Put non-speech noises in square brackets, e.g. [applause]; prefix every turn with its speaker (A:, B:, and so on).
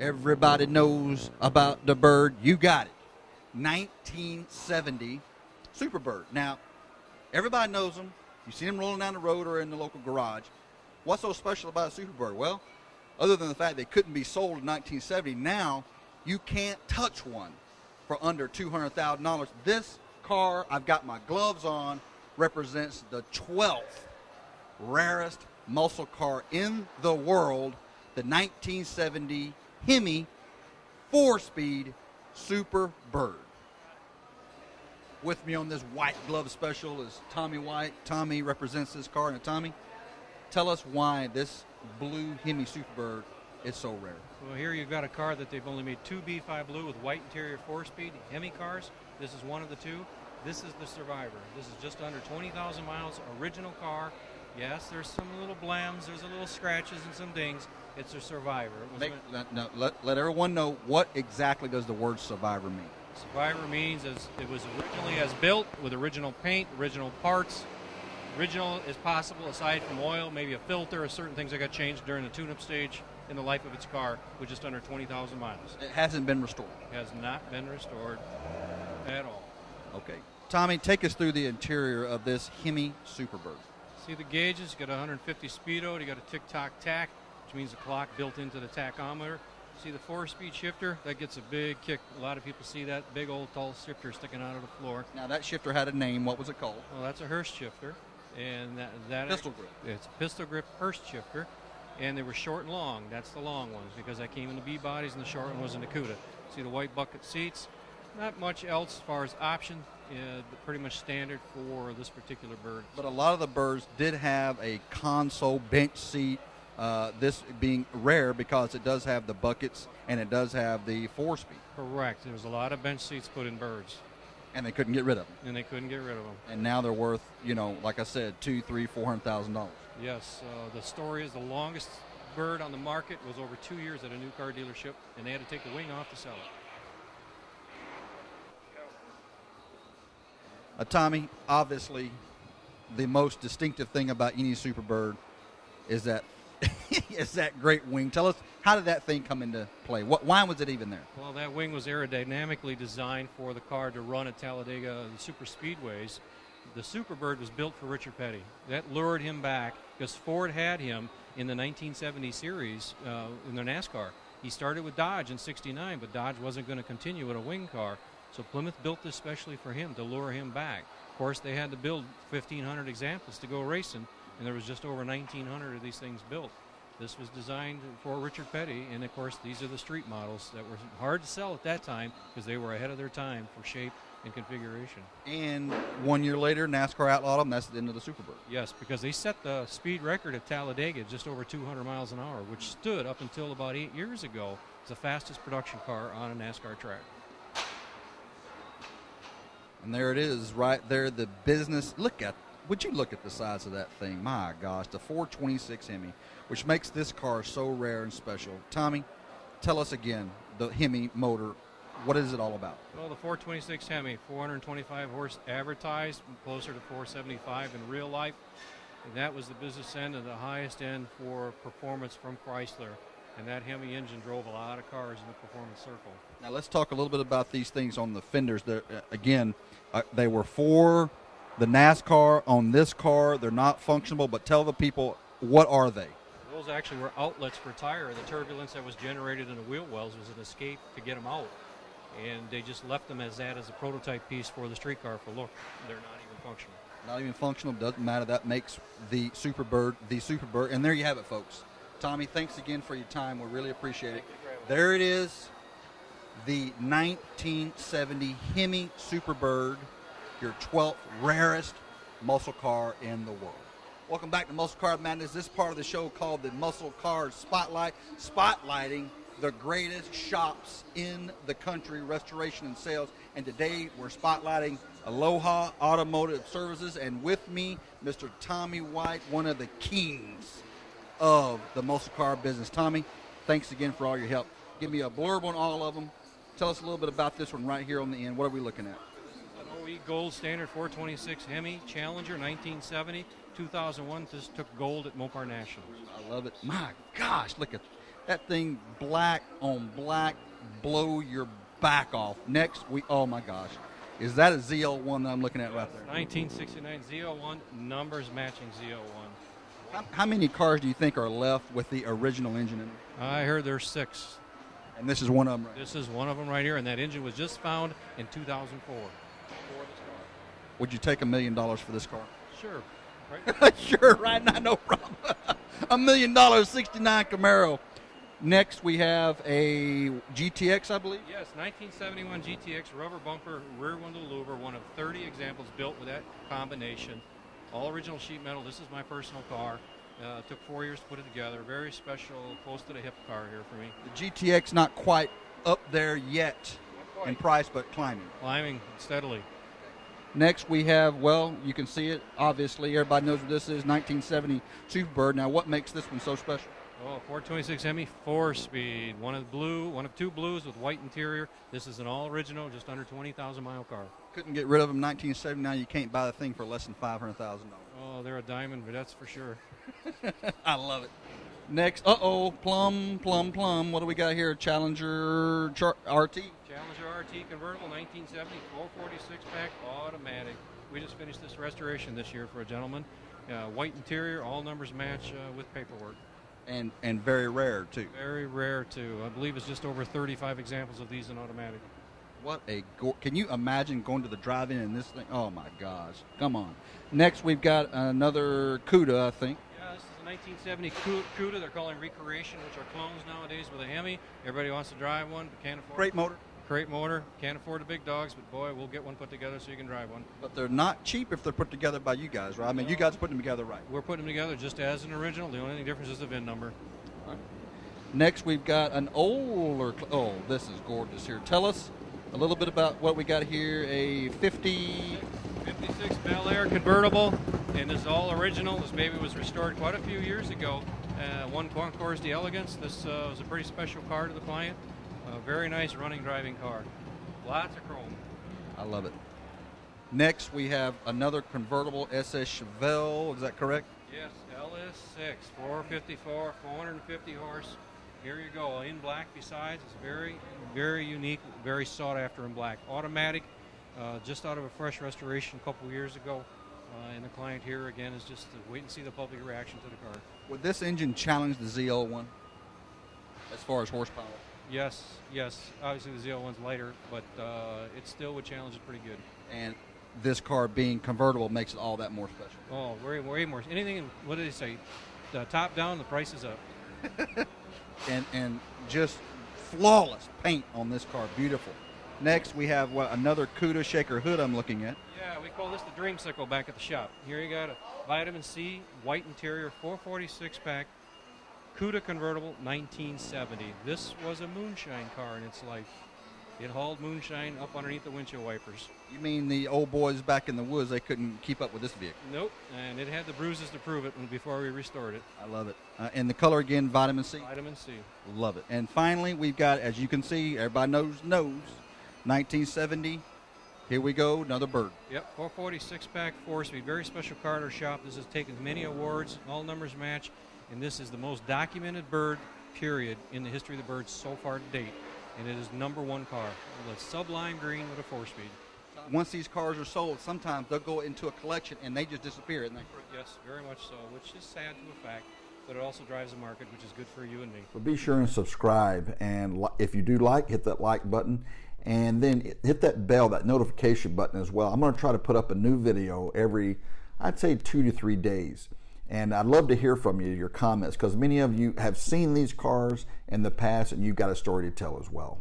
A: Everybody knows about the bird. You got it. 1970 Superbird. Now, everybody knows them. You see them rolling down the road or in the local garage. What's so special about a Superbird? Well, other than the fact they couldn't be sold in 1970, now you can't touch one for under $200,000. This car, I've got my gloves on, represents the 12th rarest muscle car in the world, the 1970 Hemi four-speed Super Bird. With me on this white glove special is Tommy White. Tommy represents this car. Now, Tommy, tell us why this blue Hemi Superbird is so rare.
B: Well, here you've got a car that they've only made two B5 Blue with white interior four-speed Hemi cars. This is one of the two. This is the Survivor. This is just under 20,000 miles, original car. Yes, there's some little blams, there's a little scratches and some dings. It's a Survivor. It
A: Make, no, let, let everyone know what exactly does the word Survivor mean.
B: Survivor means as it was originally as built with original paint, original parts, original as possible aside from oil, maybe a filter or certain things that got changed during the tune-up stage in the life of its car with just under 20,000 miles.
A: It hasn't been restored.
B: It has not been restored at all.
A: Okay. Tommy, take us through the interior of this Hemi Superbird.
B: See the gauges, you got 150 speedo, you got a tick-tock tach, which means a clock built into the tachometer. See the four-speed shifter? That gets a big kick. A lot of people see that big old tall shifter sticking out of the floor.
A: Now that shifter had a name. What was it called?
B: Well, that's a Hurst shifter, and that, that
A: pistol grip.
B: It's a pistol grip Hurst shifter, and they were short and long. That's the long ones because that came in the B bodies, and the short one was in the CUDA. See the white bucket seats? Not much else as far as option. Uh, pretty much standard for this particular bird.
A: But a lot of the birds did have a console bench seat. Uh, this being rare because it does have the buckets and it does have the four speed.
B: Correct. There was a lot of bench seats put in birds.
A: And they couldn't get rid of them.
B: And they couldn't get rid of them.
A: And now they're worth, you know, like I said, two, three, four hundred thousand dollars.
B: Yes. Uh, the story is the longest bird on the market was over two years at a new car dealership, and they had to take the wing off to sell it.
A: Uh, Tommy, obviously, the most distinctive thing about any Superbird is that [laughs] is that great wing. Tell us how did that thing come into play? What why was it even there?
B: Well, that wing was aerodynamically designed for the car to run at Talladega and super speedways. The Superbird was built for Richard Petty. That lured him back because Ford had him in the 1970 series uh, in their NASCAR. He started with Dodge in '69, but Dodge wasn't going to continue with a wing car. So Plymouth built this specially for him to lure him back. Of course, they had to build 1,500 examples to go racing, and there was just over 1,900 of these things built. This was designed for Richard Petty, and of course, these are the street models that were hard to sell at that time because they were ahead of their time for shape and configuration.
A: And one year later, NASCAR outlawed them. That's the end of the Superbird.
B: Yes, because they set the speed record at Talladega just over 200 miles an hour, which stood up until about eight years ago as the fastest production car on a NASCAR track.
A: And there it is, right there. The business. Look at. Would you look at the size of that thing? My gosh, the 426 Hemi, which makes this car so rare and special. Tommy, tell us again the Hemi motor. What is it all about?
B: Well, the 426 Hemi, 425 horse advertised, closer to 475 in real life. And that was the business end and the highest end for performance from Chrysler. And that Hemi engine drove a lot of cars in the performance circle.
A: Now let's talk a little bit about these things on the fenders. They're, uh, again, uh, they were for the NASCAR on this car. They're not functional, but tell the people what are they?
B: Those actually were outlets for tire. The turbulence that was generated in the wheel wells was an escape to get them out, and they just left them as that as a prototype piece for the street car. For look, they're not even functional.
A: Not even functional. Doesn't matter. That makes the Superbird the Superbird. And there you have it, folks. Tommy, thanks again for your time. We really appreciate it. There it is the 1970 Hemi Superbird, your 12th rarest muscle car in the world. Welcome back to Muscle Car Madness. This part of the show called the Muscle Car Spotlight, spotlighting the greatest shops in the country, restoration and sales. And today we're spotlighting Aloha Automotive Services, and with me, Mr. Tommy White, one of the kings of the muscle car business. Tommy, thanks again for all your help. Give me a blurb on all of them, tell us a little bit about this one right here on the end. What are we looking at?
B: Gold Standard 426 Hemi Challenger 1970. 2001 just took gold at Mopar Nationals.
A: I love it. My gosh, look at That thing black on black, blow your back off. Next, we oh my gosh, is that a ZL1 that I'm looking at right there?
B: 1969 ZL1 numbers matching ZL1.
A: How, how many cars do you think are left with the original engine in it?
B: I heard there's six.
A: And this is one of them. Right?
B: This is one of them right here, and that engine was just found in 2004.
A: Would you take a million dollars for this car?
B: Sure. Right? [laughs]
A: sure, right now, no problem. [laughs] a million dollars, 69 Camaro. Next, we have a GTX, I believe.
B: Yes, 1971 GTX rubber bumper, rear window louver, one of 30 examples built with that combination. All original sheet metal. This is my personal car. Uh, took four years to put it together. Very special, close to the hip car here for me.
A: The GTX not quite up there yet in price, but climbing.
B: Climbing steadily.
A: Next, we have, well, you can see it, obviously. Everybody knows what this is 1970 Superbird. Now, what makes this one so special?
B: Oh, 426 Hemi, four speed. One of blue, one of two blues with white interior. This is an all original, just under 20,000 mile car.
A: Couldn't get rid of them 1979. You can't buy the thing for less than $500,000.
B: Oh, they're a diamond, but that's for sure. [laughs]
A: I love it. Next, uh oh, plum, plum, plum. What do we got here? Challenger Char- RT.
B: Challenger RT convertible, 1970, 440 Six Pack, automatic. We just finished this restoration this year for a gentleman. Uh, white interior, all numbers match uh, with paperwork.
A: And and very rare too.
B: Very rare too. I believe it's just over 35 examples of these in automatic.
A: What a go- can you imagine going to the drive-in and this thing? Oh my gosh! Come on. Next, we've got another CUDA, I think.
B: Yeah, this is a 1970 Cu- CUDA. They're calling Recreation, which are clones nowadays with a Hemi. Everybody wants to drive one, but can't afford.
A: Great motor.
B: Great motor. Can't afford the big dogs, but boy, we'll get one put together so you can drive one.
A: But they're not cheap if they're put together by you guys, right? I mean, you guys are putting them together right.
B: We're putting them together just as an original. The only difference is the VIN number.
A: Next, we've got an older. Cl- oh, this is gorgeous here. Tell us a little bit about what we got here. A 50.
B: 56 Bel Air convertible, and this is all original. This baby was restored quite a few years ago. Uh, won Concours d'Elegance. This uh, was a pretty special car to the client. A very nice running driving car. Lots of chrome.
A: I love it. Next, we have another convertible SS Chevelle. Is that correct?
B: Yes, LS6, 454, 450 horse. Here you go, in black besides. It's very, very unique, very sought after in black. Automatic, uh, just out of a fresh restoration a couple years ago. Uh, and the client here again is just to wait and see the public reaction to the car.
A: Would this engine challenge the ZL1 as far as horsepower?
B: Yes, yes. Obviously the ZL1's lighter, but uh, it still would challenge it pretty good.
A: And this car being convertible makes it all that more special.
B: Oh, way, way more. Anything, what did they say? The top down, the price is up. [laughs]
A: and and just flawless paint on this car. Beautiful. Next, we have what another CUDA shaker hood I'm looking at.
B: Yeah, we call this the Dreamsicle back at the shop. Here you got a vitamin C, white interior, 440 Six Pack, CUDA convertible, 1970. This was a moonshine car in its life. It hauled moonshine up underneath the windshield wipers.
A: You mean the old boys back in the woods? They couldn't keep up with this vehicle.
B: Nope, and it had the bruises to prove it when, before we restored it.
A: I love it. Uh, and the color again, vitamin C.
B: Vitamin C.
A: Love it. And finally, we've got, as you can see, everybody knows knows, 1970. Here we go, another bird.
B: Yep, 440 Six Pack, four speed. Very special car at our shop. This has taken many awards. All numbers match, and this is the most documented bird, period, in the history of the birds so far to date. And it is number one car. The sublime green with a four speed.
A: Once these cars are sold, sometimes they'll go into a collection and they just disappear, isn't they?
B: Yes, very much so, which is sad to a fact, but it also drives the market, which is good for you and me.
C: But be sure and subscribe, and if you do like, hit that like button, and then hit that bell, that notification button as well. I'm going to try to put up a new video every, I'd say, two to three days. And I'd love to hear from you, your comments, because many of you have seen these cars in the past and you've got a story to tell as well.